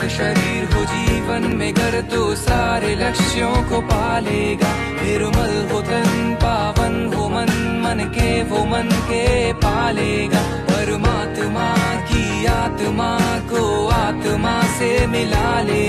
शरीर हो जीवन में कर तो सारे लक्ष्यों को पालेगा। निर्मल हो तन, पावन हो मन मन के वो मन के पालेगा। परमात्मा की आत्मा को आत्मा से मिला लेगा